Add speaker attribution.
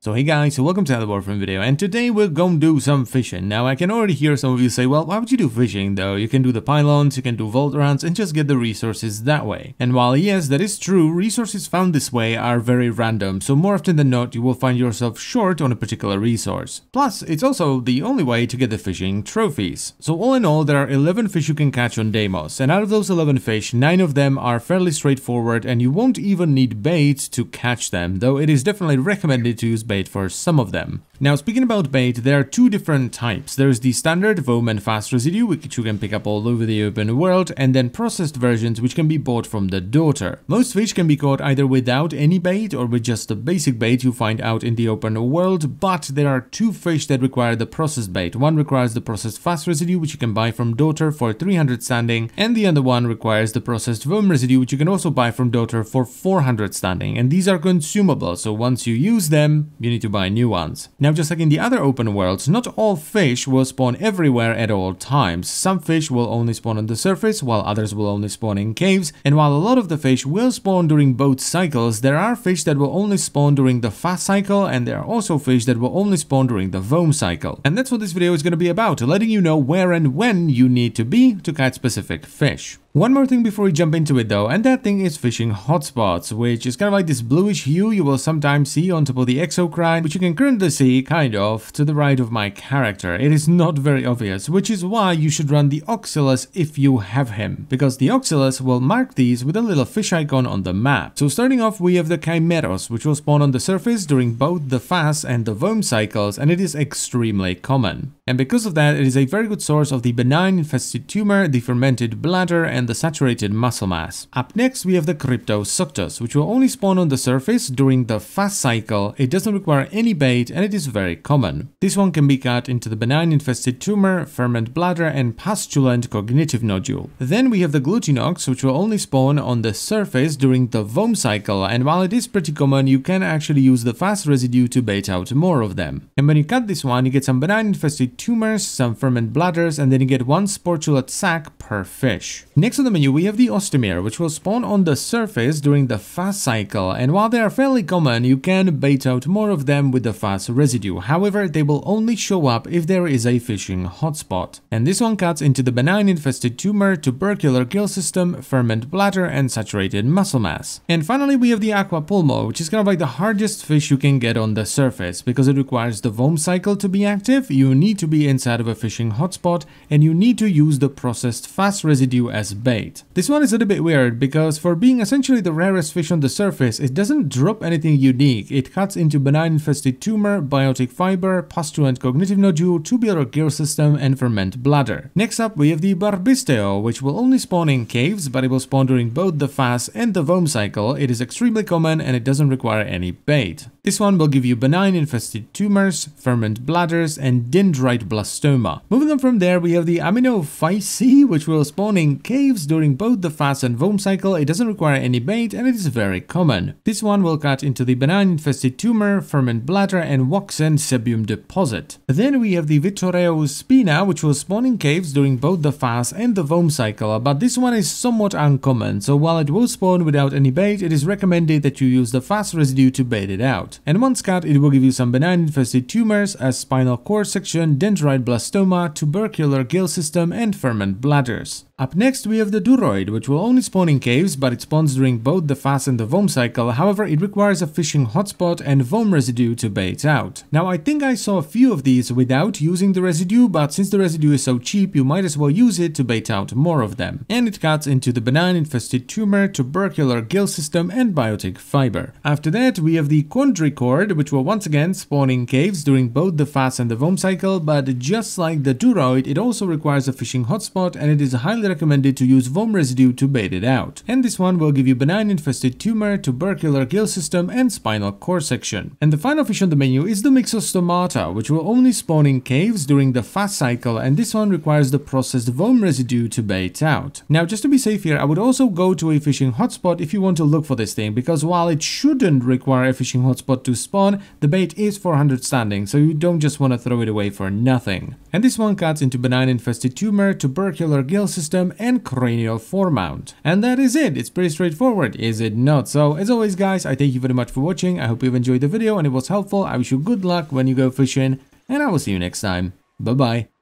Speaker 1: So hey guys, so welcome to another Warframe video and today we're going to do some fishing. Now I can already hear some of you say, well why would you do fishing though? You can do the pylons, you can do vault runs and just get the resources that way. And while yes that is true, resources found this way are very random so more often than not you will find yourself short on a particular resource. Plus it's also the only way to get the fishing trophies. So all in all there are 11 fish you can catch on Deimos and out of those 11 fish 9 of them are fairly straightforward and you won't even need bait to catch them though it is definitely recommended to use bait for some of them. Now speaking about bait, there are two different types. There's the standard Vome and Fass residue, which you can pick up all over the open world, and then processed versions which can be bought from the daughter. Most fish can be caught either without any bait or with just the basic bait you find out in the open world, but there are two fish that require the processed bait. One requires the processed Fass residue, which you can buy from daughter for 300 standing, and the other one requires the processed Vome residue, which you can also buy from daughter for 400 standing. And these are consumable, so once you use them, you need to buy new ones. Now just like in the other open worlds, not all fish will spawn everywhere at all times. Some fish will only spawn on the surface, while others will only spawn in caves, and while a lot of the fish will spawn during both cycles, there are fish that will only spawn during the Fass cycle, and there are also fish that will only spawn during the Vome cycle. And that's what this video is going to be about, letting you know where and when you need to be to catch specific fish. One more thing before we jump into it though, and that thing is fishing hotspots, which is kind of like this bluish hue you will sometimes see on top of the exocrine, which you can currently see, kind of, to the right of my character. It is not very obvious, which is why you should run the Oxylus if you have him, because the Oxylus will mark these with a little fish icon on the map. So starting off we have the Kymaeros, which will spawn on the surface during both the Fass and the Vome cycles, and it is extremely common. And because of that, it is a very good source of the benign infested tumor, the fermented bladder, and the saturated muscle mass. Up next we have the Cryptosuctus, which will only spawn on the surface during the Fass cycle, it doesn't require any bait and it is very common. This one can be cut into the benign infested tumor, ferment bladder and pustulent cognitive nodule. Then we have the Glutinox, which will only spawn on the surface during the Vome cycle and while it is pretty common, you can actually use the Fass residue to bait out more of them. And when you cut this one, you get some benign infested tumors, some ferment bladders and then you get one sporulate sac per fish. Next on the menu we have the Ostimyr, which will spawn on the surface during the Fass cycle, and while they are fairly common, you can bait out more of them with the Fass residue. However, they will only show up if there is a fishing hotspot. And this one cuts into the benign infested tumor, tubercular gill system, ferment bladder, and saturated muscle mass. And finally, we have the Aquapulmo, which is kind of like the hardest fish you can get on the surface. Because it requires the Vome cycle to be active, you need to be inside of a fishing hotspot, and you need to use the processed Fass residue as bait. This one is a little bit weird because for being essentially the rarest fish on the surface, it doesn't drop anything unique. It cuts into benign infested tumor, biotic fiber, pustulent cognitive nodule, tubular gill system, and ferment bladder. Next up, we have the Barbisteo, which will only spawn in caves, but it will spawn during both the Fass and the Vome cycle. It is extremely common and it doesn't require any bait. This one will give you benign infested tumors, ferment bladders, and dendrite blastoma. Moving on from there, we have the Amniophysi, which will spawn in caves during both the Fass and Vome cycle. It doesn't require any bait and it is very common. This one will cut into the benign infested tumor, ferment bladder, and Waxen sebum deposit. Then we have the Vitreospina which will spawn in caves during both the Fass and the Vome cycle, but this one is somewhat uncommon, so while it will spawn without any bait, it is recommended that you use the Fass residue to bait it out. And once cut, it will give you some benign infested tumors as spinal cord section, dendrite blastoma, tubercular gill system, and ferment bladders. Up next we have the Duroid, which will only spawn in caves, but it spawns during both the Fass and the Vome cycle, however it requires a fishing hotspot and Vome residue to bait out. Now I think I saw a few of these without using the residue, but since the residue is so cheap, you might as well use it to bait out more of them. And it cuts into the benign infested tumor, tubercular gill system, and biotic fiber. After that we have the Chondricord, which will once again spawn in caves during both the Fass and the Vome cycle, but just like the Duroid, it also requires a fishing hotspot and it is highly recommended to use Vome residue to bait it out. And this one will give you benign infested tumor, tubercular gill system, and spinal cord section. And the final fish on the menu is the Myxostomata, which will only spawn in caves during the Fass cycle, and this one requires the processed Vome residue to bait out. Now, just to be safe here, I would also go to a fishing hotspot if you want to look for this thing, because while it shouldn't require a fishing hotspot to spawn, the bait is 400 standing, so you don't just want to throw it away for nothing. And this one cuts into benign infested tumor, tubercular gill system, and cranial foremount. And that is it. It's pretty straightforward, is it not? So as always guys, I thank you very much for watching. I hope you've enjoyed the video and it was helpful. I wish you good luck when you go fishing and I will see you next time. Bye bye.